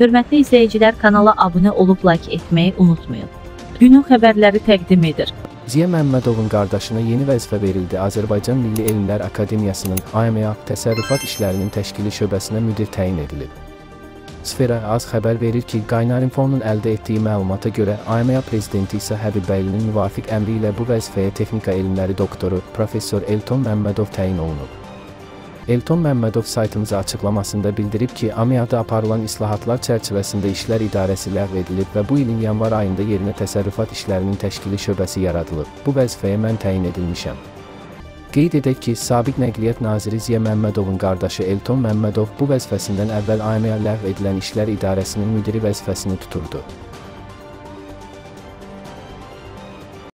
Hörmətli izləyicilər kanala abunə olub like etməyi unutmayın. Günün xəbərləri təqdim edir. Ziya Məmmədovun qardaşına yeni vəzifə verildi. Azərbaycan Milli Elmlər Akademiyasının AMA təsərrüfat işlərinin təşkili şöbəsinə müdir təyin edilib. Sfera az xəbər verir ki, Qaynarinfonun əldə etdiyi məlumata görə AMA prezidenti isə Həbibbəylinin müvafiq əmri ilə bu vəzifəyə texnika elmləri doktoru professor Elton Məmmədov təyin olunub. Elton Məmmədov saytımıza açıqlamasında bildirib ki, AMİA-da aparılan islahatlar çərçivəsində İşlər İdarəsi ləğv edilib və bu ilin yanvar ayında yerinə təsərrüfat işlərinin təşkili şöbəsi yaradılıb. Bu vəzifəyə mən təyin edilmişəm. Qeyd edək ki, sabiq Nəqliyyat Naziri Ziya Məmmədovun qardaşı Elton Məmmədov bu vəzifəsindən əvvəl AMİA ləğv edilən İşlər İdarəsinin müdiri vəzifəsini tuturdu.